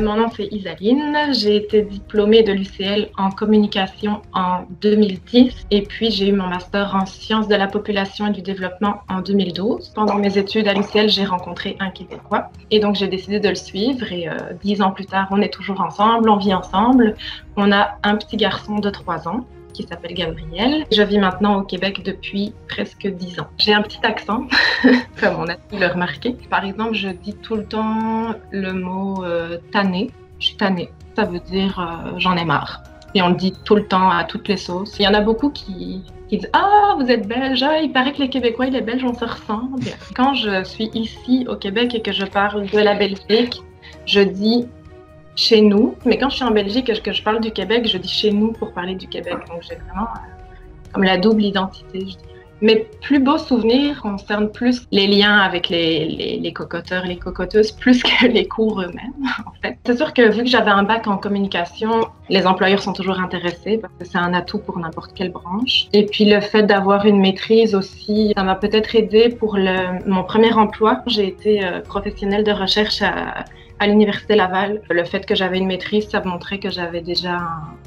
Mon nom c'est Isaline, j'ai été diplômée de l'UCL en communication en 2010 et puis j'ai eu mon master en sciences de la population et du développement en 2012. Pendant mes études à l'UCL, j'ai rencontré un Québécois et donc j'ai décidé de le suivre et euh, dix ans plus tard, on est toujours ensemble, on vit ensemble. On a un petit garçon de trois ans qui s'appelle Gabriel. Je vis maintenant au Québec depuis presque dix ans. J'ai un petit accent, comme on a pu le remarquer. Par exemple, je dis tout le temps le mot euh, tanné. Je suis tannée. Ça veut dire euh, j'en ai marre. Et on le dit tout le temps à toutes les sauces. Il y en a beaucoup qui, qui disent Ah, vous êtes belge, ah, il paraît que les Québécois et les Belges, on se ressemble. Quand je suis ici au Québec et que je parle de la Belgique, je dis chez nous. Mais quand je suis en Belgique et que je parle du Québec, je dis chez nous pour parler du Québec. Donc j'ai vraiment euh, comme la double identité. Mes plus beaux souvenirs concernent plus les liens avec les, les, les cocoteurs, les cocoteuses, plus que les cours eux-mêmes, en fait. C'est sûr que vu que j'avais un bac en communication, les employeurs sont toujours intéressés parce que c'est un atout pour n'importe quelle branche. Et puis le fait d'avoir une maîtrise aussi, ça m'a peut-être aidé pour mon premier emploi. J'ai été euh, professionnelle de recherche à, à l'Université Laval. Le fait que j'avais une maîtrise, ça montrait que j'avais déjà un,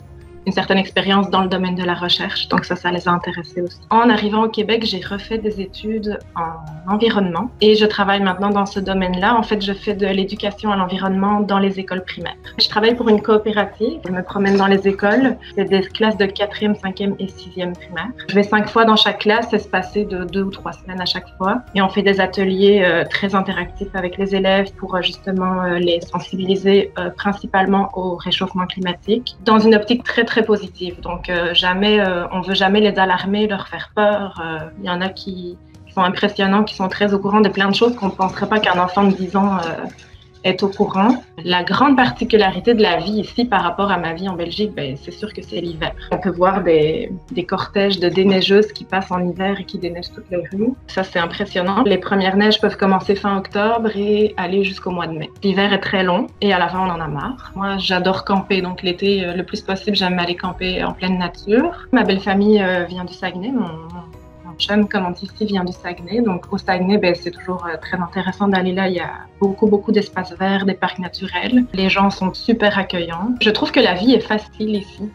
une certaine expérience dans le domaine de la recherche. Donc ça, ça les a intéressés aussi. En arrivant au Québec, j'ai refait des études en environnement et je travaille maintenant dans ce domaine-là. En fait, je fais de l'éducation à l'environnement dans les écoles primaires. Je travaille pour une coopérative. Je me promène dans les écoles. C'est des classes de 4e, 5e et 6e primaire. Je vais cinq fois dans chaque classe, espacé de deux ou trois semaines à chaque fois. Et on fait des ateliers euh, très interactifs avec les élèves pour euh, justement euh, les sensibiliser principalement au réchauffement climatique dans une optique très très positive. Donc euh, jamais, euh, on veut jamais les alarmer, leur faire peur. Euh, Il y en a qui, qui, sont impressionnants, qui sont très au courant de plein de choses qu'on ne penserait pas qu'un enfant de 10 ans est au courant. La grande particularité de la vie ici par rapport à ma vie en Belgique, ben, c'est sûr que c'est l'hiver. On peut voir des, des, cortèges de déneigeuses qui passent en hiver et qui déneigent toutes les rues. Ça, c'est impressionnant. Les premières neiges peuvent commencer fin octobre et aller jusqu'au mois de mai. L'hiver est très long et à la fin, on en a marre. Moi, j'adore camper, donc l'été, le plus possible, j'aime aller camper en pleine nature. Ma belle famille euh, vient du Saguenay. Chum, comme on dit ici, vient du Saguenay. Donc, au Saguenay, ben, c'est toujours euh, très intéressant d'aller là. Il y a beaucoup, beaucoup d'espaces verts, des parcs naturels. Les gens sont super accueillants. Je trouve que la vie est facile ici.